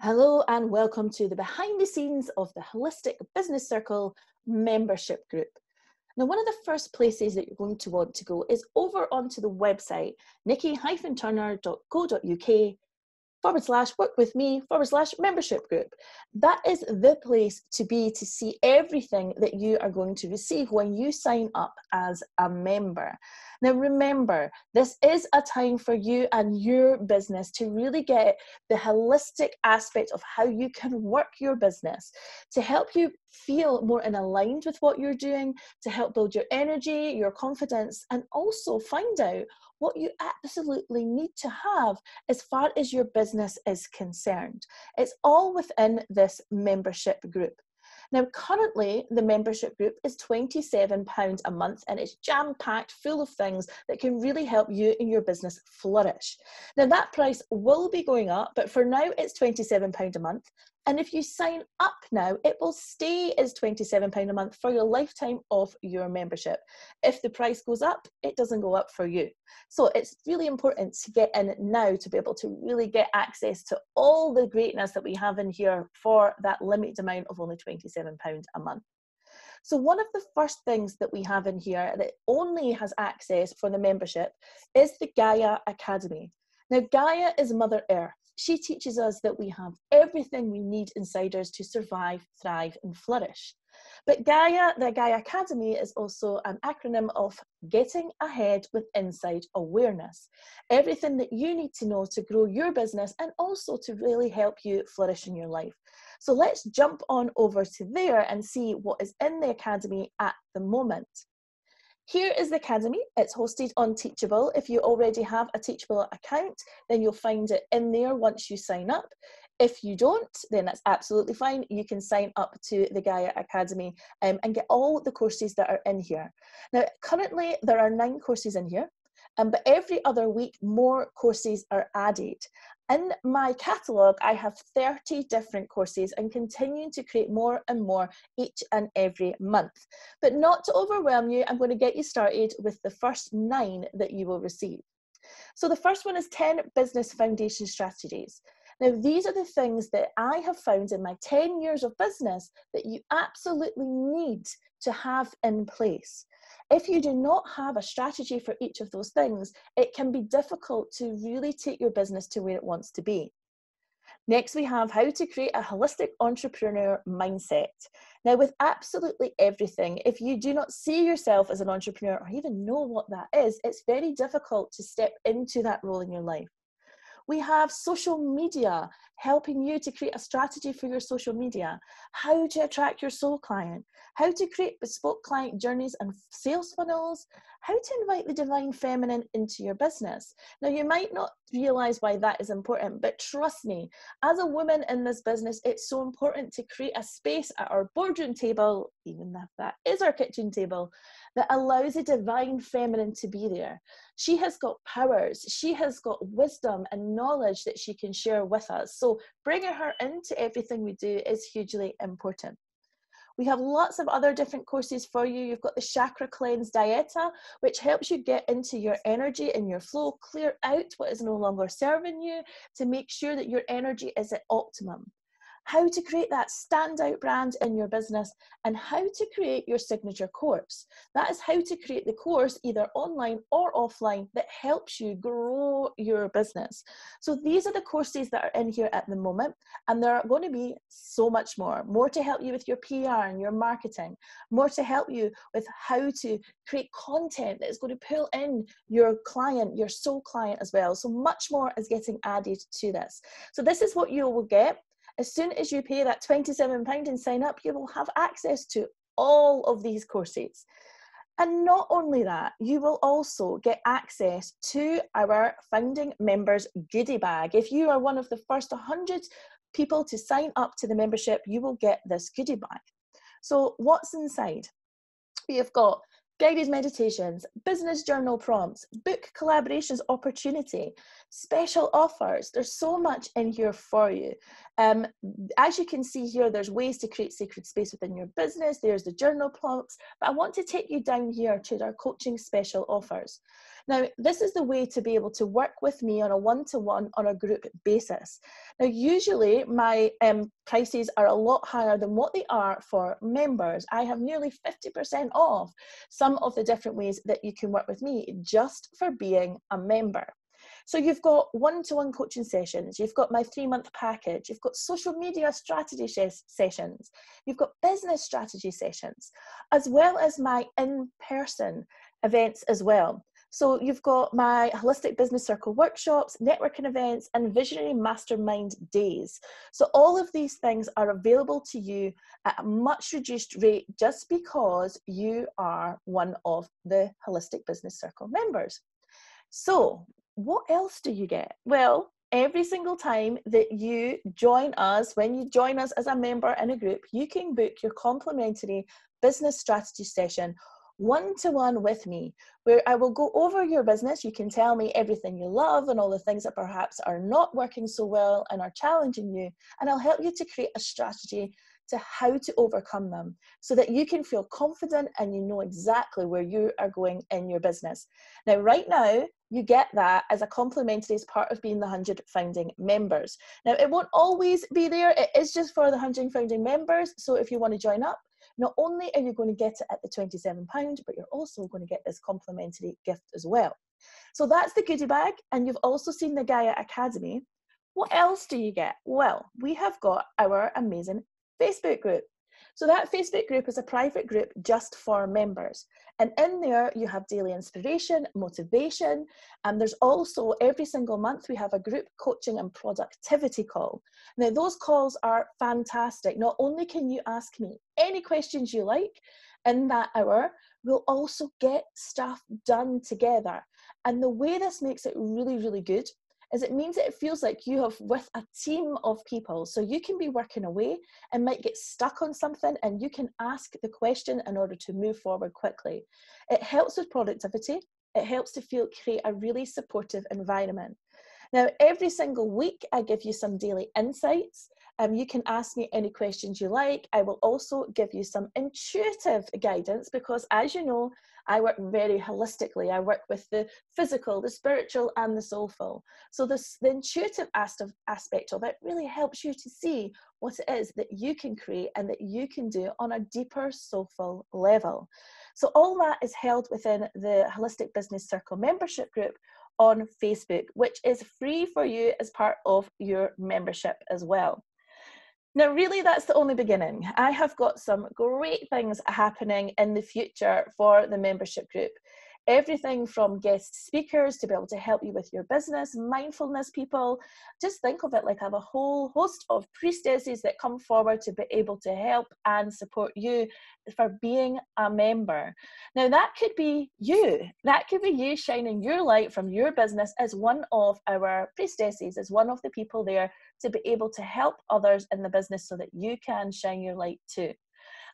Hello and welcome to the behind the scenes of the Holistic Business Circle membership group. Now, one of the first places that you're going to want to go is over onto the website nikki-turner.co.uk forward slash work with me forward slash membership group. That is the place to be to see everything that you are going to receive when you sign up as a member. Now, remember, this is a time for you and your business to really get the holistic aspect of how you can work your business to help you feel more in aligned with what you're doing, to help build your energy, your confidence, and also find out what you absolutely need to have as far as your business is concerned. It's all within this membership group. Now, currently, the membership group is £27 a month and it's jam packed full of things that can really help you and your business flourish. Now, that price will be going up, but for now, it's £27 a month. And if you sign up now, it will stay as £27 a month for your lifetime of your membership. If the price goes up, it doesn't go up for you. So it's really important to get in now to be able to really get access to all the greatness that we have in here for that limited amount of only £27 a month. So, one of the first things that we have in here that only has access for the membership is the Gaia Academy. Now, Gaia is Mother Earth she teaches us that we have everything we need inside us to survive, thrive, and flourish. But Gaia, the Gaia Academy, is also an acronym of Getting Ahead with Inside Awareness. Everything that you need to know to grow your business and also to really help you flourish in your life. So let's jump on over to there and see what is in the Academy at the moment. Here is the Academy. It's hosted on Teachable. If you already have a Teachable account, then you'll find it in there once you sign up. If you don't, then that's absolutely fine. You can sign up to the Gaia Academy um, and get all the courses that are in here. Now, currently, there are nine courses in here. Um, but every other week, more courses are added. In my catalogue, I have 30 different courses and continuing to create more and more each and every month. But not to overwhelm you, I'm going to get you started with the first nine that you will receive. So the first one is 10 business foundation strategies. Now, these are the things that I have found in my 10 years of business that you absolutely need to have in place. If you do not have a strategy for each of those things, it can be difficult to really take your business to where it wants to be. Next, we have how to create a holistic entrepreneur mindset. Now, with absolutely everything, if you do not see yourself as an entrepreneur or even know what that is, it's very difficult to step into that role in your life. We have social media helping you to create a strategy for your social media, how to attract your soul client, how to create bespoke client journeys and sales funnels, how to invite the divine feminine into your business. Now, you might not realize why that is important, but trust me, as a woman in this business, it's so important to create a space at our boardroom table, even if that is our kitchen table, that allows the divine feminine to be there. She has got powers, she has got wisdom and knowledge that she can share with us. So, bringing her into everything we do is hugely important. We have lots of other different courses for you. You've got the Chakra Cleanse Dieta, which helps you get into your energy and your flow, clear out what is no longer serving you to make sure that your energy is at optimum how to create that standout brand in your business, and how to create your signature course. That is how to create the course either online or offline that helps you grow your business. So these are the courses that are in here at the moment, and there are going to be so much more. More to help you with your PR and your marketing, more to help you with how to create content that is going to pull in your client, your soul client as well. So much more is getting added to this. So this is what you will get as soon as you pay that £27 and sign up, you will have access to all of these courses. And not only that, you will also get access to our founding members goodie bag. If you are one of the first 100 people to sign up to the membership, you will get this goodie bag. So, what's inside? We have got guided meditations, business journal prompts, book collaborations opportunity, special offers. There's so much in here for you. Um, as you can see here, there's ways to create sacred space within your business. There's the journal prompts, but I want to take you down here to our coaching special offers. Now, this is the way to be able to work with me on a one to one on a group basis. Now, usually my um, prices are a lot higher than what they are for members. I have nearly 50% off some of the different ways that you can work with me just for being a member. So you've got one-to-one coaching sessions, you've got my three-month package, you've got social media strategy sessions, you've got business strategy sessions, as well as my in-person events as well. So you've got my Holistic Business Circle workshops, networking events, and Visionary Mastermind days. So all of these things are available to you at a much reduced rate just because you are one of the Holistic Business Circle members. So what else do you get? Well, every single time that you join us, when you join us as a member in a group, you can book your complimentary business strategy session one to one with me, where I will go over your business. You can tell me everything you love and all the things that perhaps are not working so well and are challenging you. And I'll help you to create a strategy to how to overcome them so that you can feel confident and you know exactly where you are going in your business. Now, right now, you get that as a complimentary as part of being the 100 founding members. Now, it won't always be there, it is just for the 100 founding members. So, if you want to join up, not only are you going to get it at the £27, but you're also going to get this complimentary gift as well. So, that's the goodie bag. And you've also seen the Gaia Academy. What else do you get? Well, we have got our amazing Facebook group. So that Facebook group is a private group just for members. And in there, you have daily inspiration, motivation, and there's also every single month we have a group coaching and productivity call. Now, those calls are fantastic. Not only can you ask me any questions you like in that hour, we'll also get stuff done together. And the way this makes it really, really good is it means that it feels like you have with a team of people. So you can be working away and might get stuck on something and you can ask the question in order to move forward quickly. It helps with productivity. It helps to feel create a really supportive environment. Now, every single week, I give you some daily insights. Um, you can ask me any questions you like. I will also give you some intuitive guidance because, as you know, I work very holistically. I work with the physical, the spiritual, and the soulful. So this the intuitive aspect of it really helps you to see what it is that you can create and that you can do on a deeper soulful level. So all that is held within the Holistic Business Circle membership group on Facebook, which is free for you as part of your membership as well. Now, really, that's the only beginning. I have got some great things happening in the future for the membership group everything from guest speakers to be able to help you with your business, mindfulness people. Just think of it like I have a whole host of priestesses that come forward to be able to help and support you for being a member. Now, that could be you. That could be you shining your light from your business as one of our priestesses, as one of the people there to be able to help others in the business so that you can shine your light too.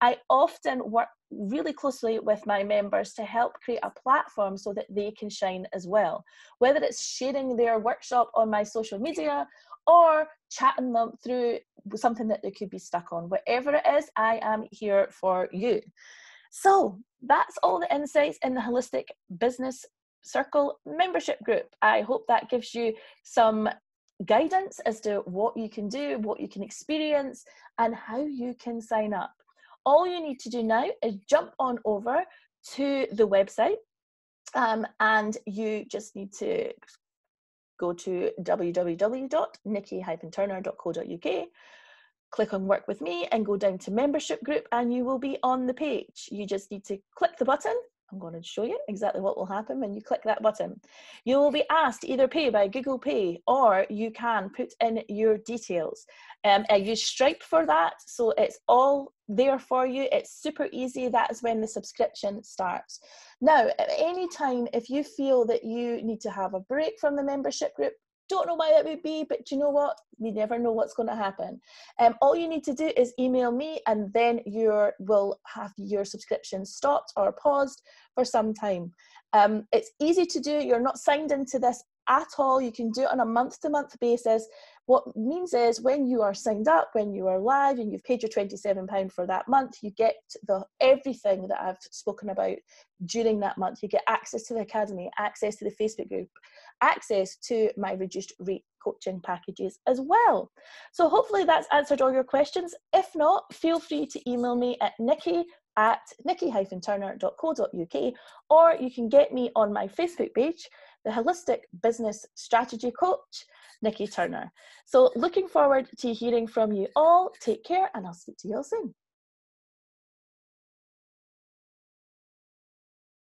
I often work really closely with my members to help create a platform so that they can shine as well. Whether it's sharing their workshop on my social media or chatting them through something that they could be stuck on. Whatever it is, I am here for you. So that's all the insights in the Holistic Business Circle membership group. I hope that gives you some guidance as to what you can do, what you can experience, and how you can sign up all you need to do now is jump on over to the website um, and you just need to go to www.nikki-turner.co.uk click on work with me and go down to membership group and you will be on the page. You just need to click the button I'm going to show you exactly what will happen when you click that button. You will be asked to either pay by Google Pay or you can put in your details. Um, I use Stripe for that, so it's all there for you. It's super easy. That is when the subscription starts. Now, at any time, if you feel that you need to have a break from the membership group, don't know why that would be, but you know what? You never know what's going to happen. Um, all you need to do is email me, and then you will have your subscription stopped or paused for some time. Um, it's easy to do. You're not signed into this at all. You can do it on a month to month basis. What means is when you are signed up, when you are live and you've paid your £27 for that month, you get the everything that I've spoken about during that month. You get access to the academy, access to the Facebook group, access to my reduced rate coaching packages as well. So hopefully that's answered all your questions. If not, feel free to email me at nikki at nikki-turner.co.uk or you can get me on my Facebook page, the Holistic Business Strategy Coach, Nikki Turner. So looking forward to hearing from you all. Take care and I'll speak to you all soon.